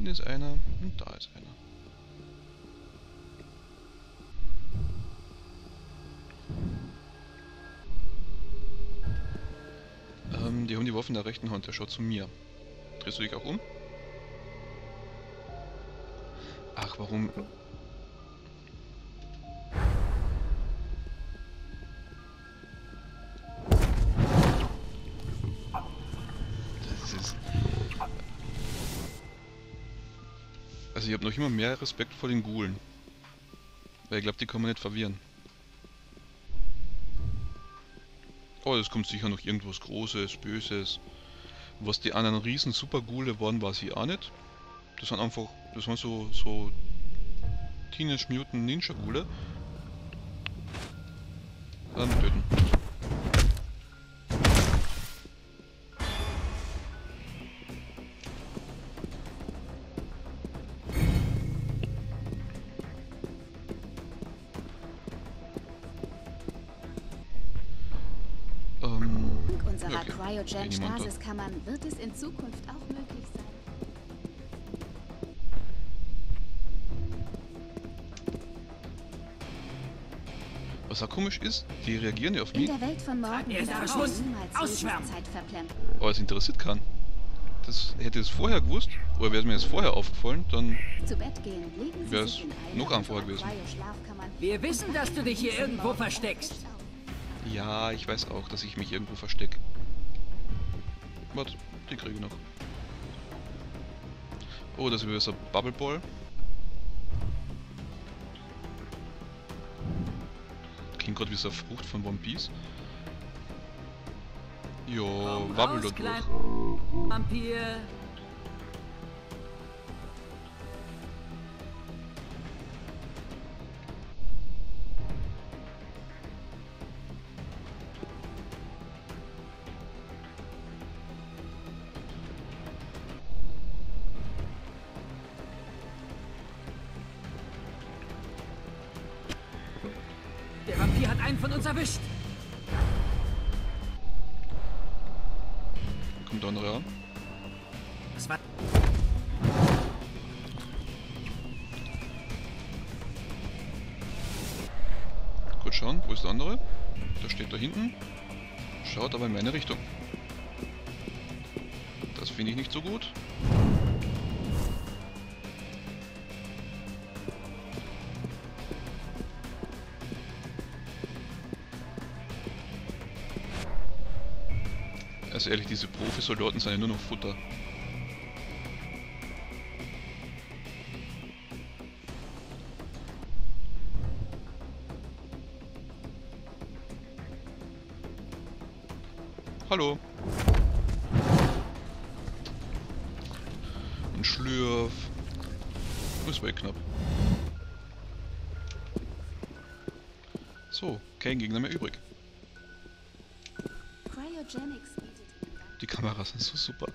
hinten ist einer und da ist einer. Ähm, die haben die Waffe in der rechten Hand, der schaut zu mir. Drehst du dich auch um? Ach, warum... Also ich habe noch immer mehr Respekt vor den Ghoulen. Weil ich glaube, die kann man nicht verwirren. Oh, es kommt sicher noch irgendwas Großes, Böses. Was die anderen riesen super Ghule waren, weiß ich auch nicht. Das sind einfach, das waren so, so Teenage Mutant Ninja Ghule. Dann töten. Unserer Okay. Cryogen Niemand dort. Stasiskammern wird es in Zukunft auch möglich sein. was auch komisch ist, die reagieren ja auf In mich, der Welt von morgen Er ist verschwunden. Ausschwärmen. Aber es interessiert keinen. Das hätte es vorher gewusst, oder wäre es mir jetzt vorher aufgefallen, dann Wäre es in noch einfacher gewesen. Wir wissen, dass du dich hier irgendwo versteckst. Ja, ich weiß auch, dass ich mich irgendwo verstecke. Warte, die kriege ich noch. Oh, das ist ein Bubble Ball. Klingt gerade wie so eine Frucht von One Piece. Jo, wabbel raus, da durch. Vampir. Einen von uns erwischt. Kommt der andere an. Das war Kurz schauen, wo ist der andere? Der steht da hinten. Schaut aber in meine Richtung. Das finde ich nicht so gut. Ehrlich, diese Profisoldaten sind ja nur noch Futter. Hallo. Ein Schlürf. Das war knapp. So, kein Gegner mehr übrig. Cryogenics. Die Kameras sind so super.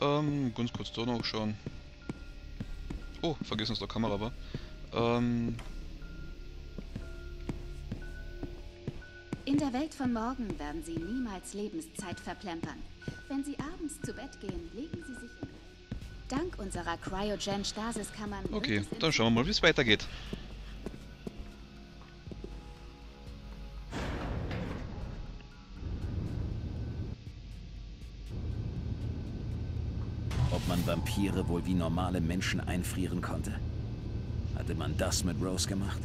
Ähm, ganz kurz da noch schauen. Oh, vergessen, dass da Kamera war. Ähm, In der Welt von morgen werden Sie niemals Lebenszeit verplempern. Wenn Sie abends zu Bett gehen, legen Sie sich in Dank unserer Cryogen Stasiskammern wird okay, dann schauen wir mal, wie es weitergeht. Vampire wohl wie normale Menschen einfrieren konnte? Hatte man das mit Rose gemacht?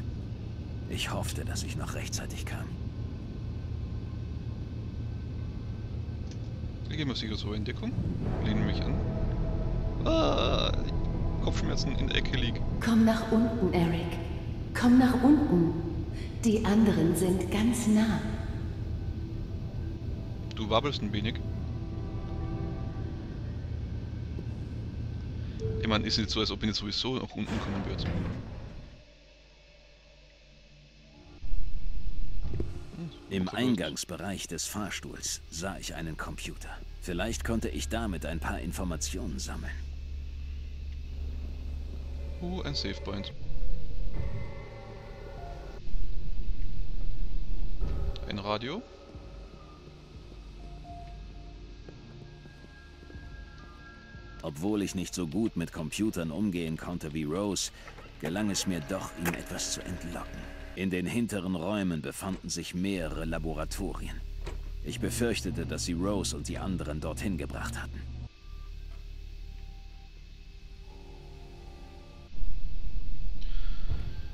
Ich hoffte, dass ich noch rechtzeitig kam. Wir gehen wir sicher so in Deckung. Lehnen mich an. Ah, Kopfschmerzen in der Ecke lieg. Komm nach unten, Eric. Komm nach unten. Die anderen sind ganz nah. Du wabbelst ein wenig. Meine, ist nicht so, als ob ich nicht sowieso nach unten kommen würde. Im Eingangsbereich des Fahrstuhls sah ich einen Computer. Vielleicht konnte ich damit ein paar Informationen sammeln. Uh, ein Save Point. Ein Radio. Obwohl ich nicht so gut mit Computern umgehen konnte wie Rose, gelang es mir doch, ihm etwas zu entlocken. In den hinteren Räumen befanden sich mehrere Laboratorien. Ich befürchtete, dass sie Rose und die anderen dorthin gebracht hatten.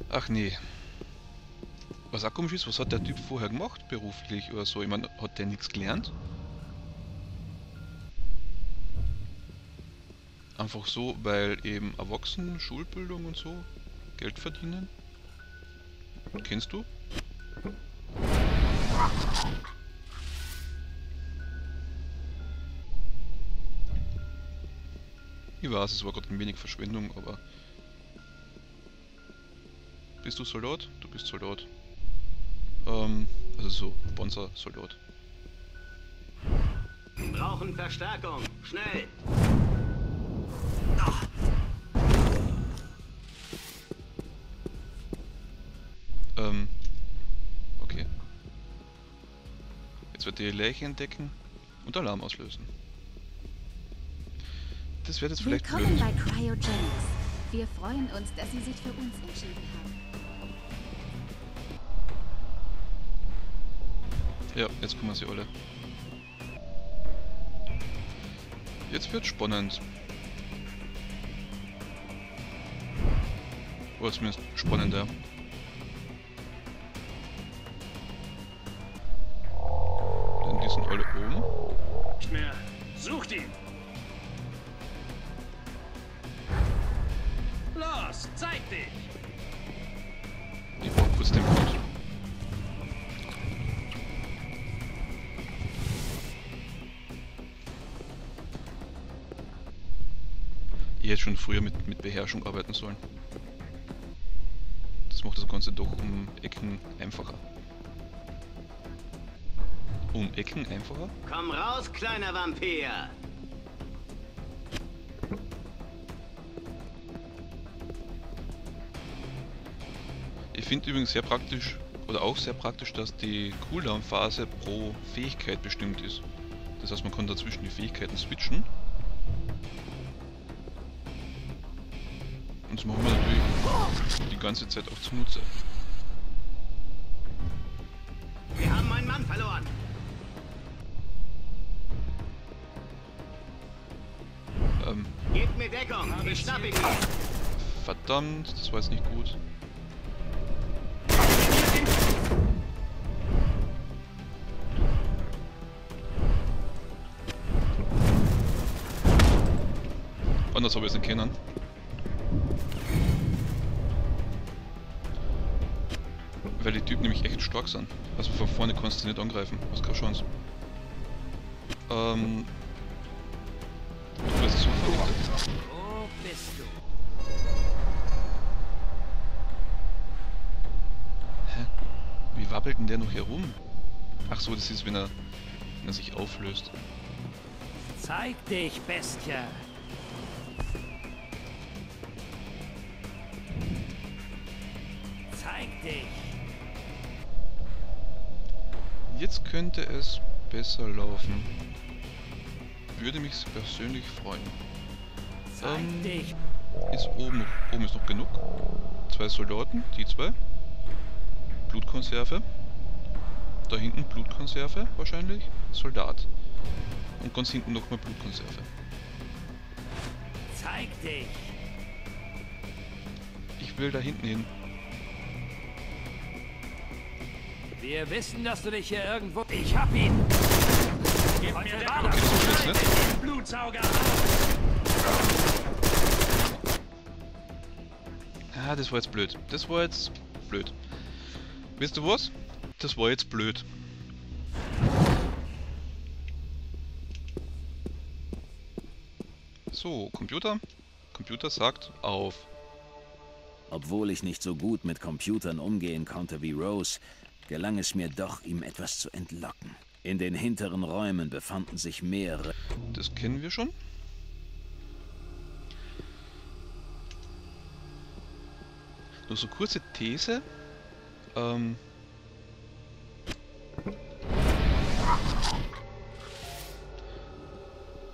Ach nee. Was auch komisch ist, was hat der Typ vorher gemacht, beruflich oder so? Ich meine, hat der nichts gelernt? Einfach so, weil eben Erwachsenen, Schulbildung und so Geld verdienen? Kennst du? Ich weiß, es war gerade ein wenig Verschwendung, aber... Bist du Soldat? Du bist Soldat. Ähm, also so, Bonzer-Soldat. Brauchen Verstärkung. Schnell. Die Leiche entdecken und Alarm auslösen. Das wird jetzt vielleicht Willkommen blöd. bei Cryogenics. Wir freuen uns, dass Sie sich für uns entschieden haben. Ja, jetzt kommen sie alle. Jetzt wird spannend. Oder zumindest spannender. Den Punkt. Ich hätte schon früher mit, mit Beherrschung arbeiten sollen. Das macht das Ganze doch um Ecken einfacher. Um Ecken einfacher? Komm raus, kleiner Vampir. Ich finde übrigens sehr praktisch, oder auch sehr praktisch, dass die Cooldown-Phase pro Fähigkeit bestimmt ist. Das heißt, man kann dazwischen die Fähigkeiten switchen. Und das machen wir natürlich die ganze Zeit auch zunutze. Wir haben einen Mann verloren. Ähm, Gebt mir Deckung. Ich schnapp ihn verdammt, das war jetzt nicht gut. Anders habe ich es nicht kennen. Weil die Typen nämlich echt stark sind. Also von vorne kannst du nicht angreifen. Hast keine Chance. Ähm. Du bist du? Hä? Wie wabbelt denn der noch herum? Ach so, das ist, wenn er, wenn er sich auflöst. Zeig dich, Bestie. Jetzt könnte es besser laufen. Würde mich persönlich freuen. Zeig Ähm, dich. Ist oben, noch, oben ist noch genug. Zwei Soldaten, die zwei. Blutkonserve. Da hinten Blutkonserve wahrscheinlich. Soldat. Und ganz hinten nochmal Blutkonserve. Zeig dich. Ich will da hinten hin. Wir wissen, dass du dich hier irgendwo... Ich hab ihn. Gib Heute mir war das ist jetzt nicht. Blutsauger. Ah, das war jetzt blöd. Das war jetzt blöd. Wisst ihr was? Das war jetzt blöd. So, Computer. Computer sagt auf. Obwohl ich nicht so gut mit Computern umgehen konnte wie Rose, gelang es mir doch, ihm etwas zu entlocken. In den hinteren Räumen befanden sich mehrere. Das kennen wir schon. Nur so kurze These. Ähm,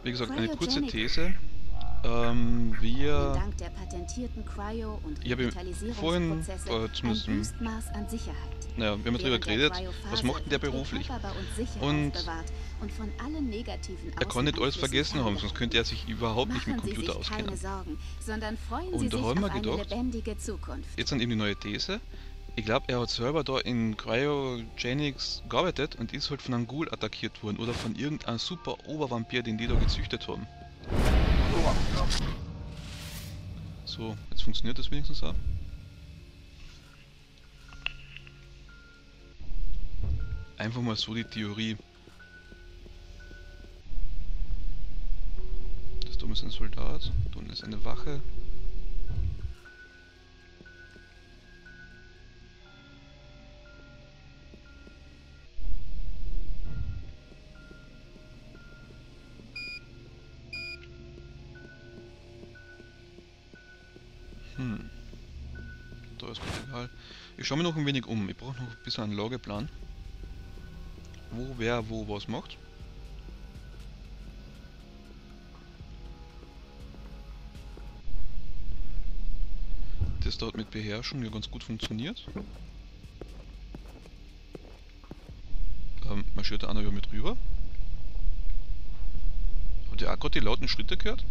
wie gesagt, eine kurze. These. Ähm, wir... Dank der patentierten Cryo- und Ich habe vorhin, Revitalisierungsprozesse äh, zumindest ein Höchstmaß an Sicherheit. Naja, wir haben ja der geredet, was macht denn der beruflich? Und Er kann nicht alles vergessen haben, sonst könnte er sich überhaupt nicht mit Sie Computer auskennen. Sorgen, Und da haben wir gedacht. Jetzt sind eben die neue These. Ich glaube, er hat selber da in Cryogenics gearbeitet und ist halt von einem Ghoul attackiert worden oder von irgendeinem super Obervampir, den die da gezüchtet haben. So, jetzt funktioniert das wenigstens auch. Einfach mal so die Theorie. Das da oben ist ein Soldat, da unten ist eine Wache. Hm. Da ist mir egal. Ich schaue mir noch ein wenig um. Ich brauche noch ein bisschen einen Lageplan. Wo wer wo was macht. Das dort mit Beherrschung ja ganz gut funktioniert. Ähm, marschiert der andere ja mit rüber. Hat der auch gerade die lauten Schritte gehört?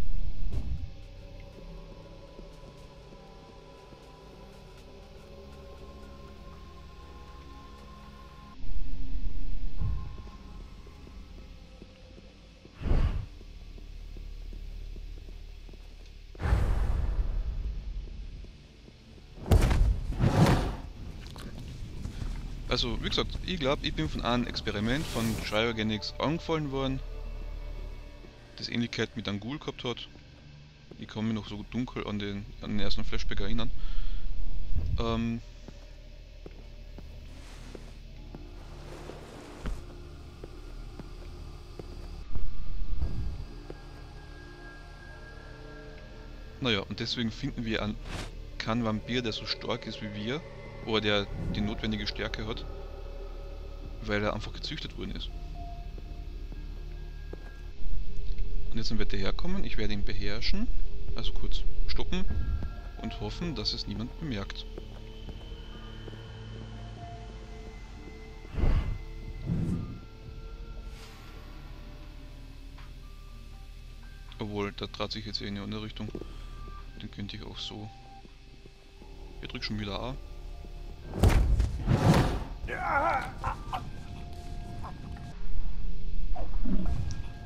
Also, wie gesagt, ich glaube, ich bin von einem Experiment von Cryogenics angefallen worden, das Ähnlichkeit mit einem Ghoul gehabt hat. Ich kann mich noch so dunkel an den, an den ersten Flashback erinnern. Ähm, naja, und deswegen finden wir einen keinen Vampir, der so stark ist wie wir, oder der die notwendige Stärke hat, weil er einfach gezüchtet worden ist. Und jetzt wird er herkommen, ich werde ihn beherrschen, also kurz stoppen und hoffen, dass es niemand bemerkt. Obwohl, da trat sich jetzt eh in eine andere Richtung. Den könnte ich auch so. Ich drück schon wieder A.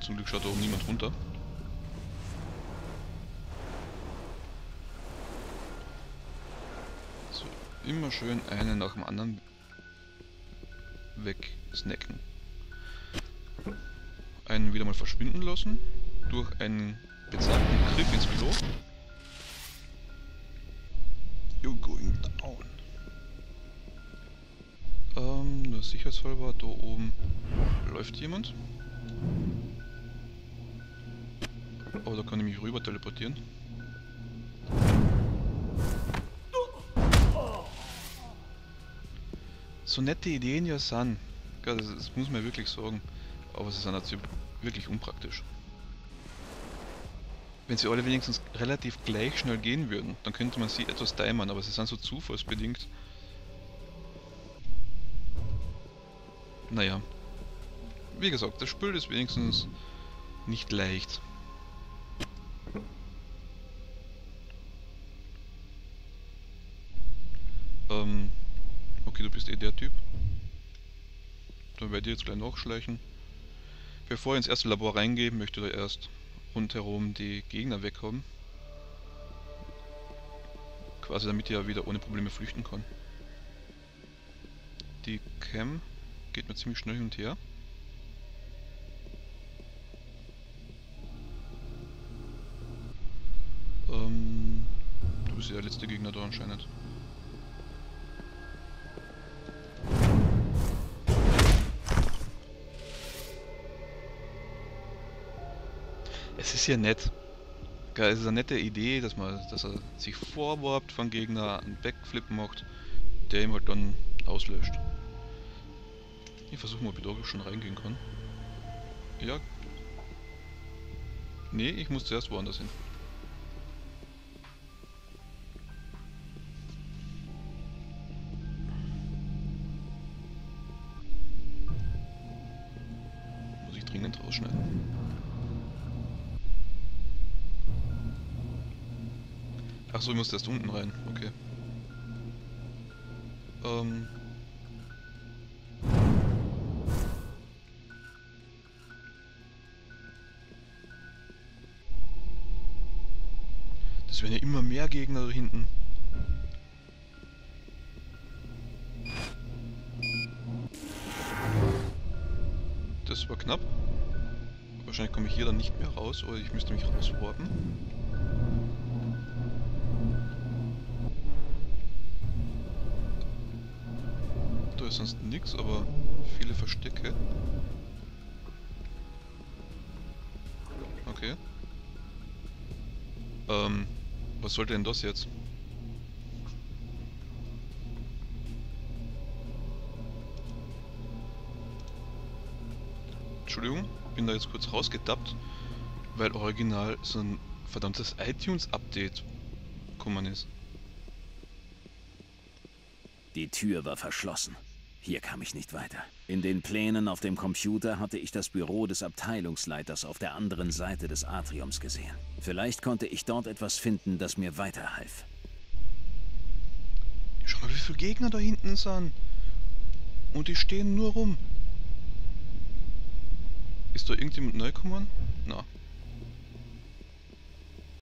Zum Glück schaut da oben niemand runter. So, immer schön einen nach dem anderen wegsnacken. Einen wieder mal verschwinden lassen durch einen bezahlte Griff ins Klo. You're going Das sicherheitshalber, da oben läuft jemand. Oh, da kann ich mich rüber teleportieren. So nette Ideen ja sind. Das, das muss man wirklich sagen. Aber sie sind natürlich wirklich unpraktisch. Wenn sie alle wenigstens relativ gleich schnell gehen würden, dann könnte man sie etwas timern, aber sie sind so zufallsbedingt. Naja. Wie gesagt, das Spiel ist wenigstens nicht leicht. Ähm, okay, du bist eh der Typ. Dann werde ich jetzt gleich nachschleichen. Bevor ich ins erste Labor reingehe, möchte ich erst rundherum die Gegner weghaben. Quasi damit ich ja wieder ohne Probleme flüchten kann. Die Cam geht mir ziemlich schnell hin und her. Ähm, du bist ja der letzte Gegner da anscheinend. Es ist ja nett. Geil, Es ist eine nette Idee, dass man, dass er sich vorwarbt von Gegner, einen Backflip macht, der ihm halt dann auslöscht. Ich versuche mal, ob ich da schon reingehen kann. Ja. Nee, ich muss zuerst woanders hin. Muss ich dringend rausschneiden. Achso, ich muss erst unten rein. Okay. Ähm... Gegner hinten. Das war knapp. Wahrscheinlich komme ich hier dann nicht mehr raus, oder ich müsste mich rauswarten. Da ist sonst nichts, aber viele Verstecke. Okay. Ähm, was sollte denn das jetzt? Entschuldigung, bin da jetzt kurz rausgedappt, weil original so ein verdammtes iTunes-Update gekommen ist. Die Tür war verschlossen. Hier kam ich nicht weiter. In den Plänen auf dem Computer hatte ich das Büro des Abteilungsleiters auf der anderen Seite des Atriums gesehen. Vielleicht konnte ich dort etwas finden, das mir weiterhalf. Schau mal, wie viele Gegner da hinten sind. Und die stehen nur rum. Ist da irgendjemand neu gekommen? Na.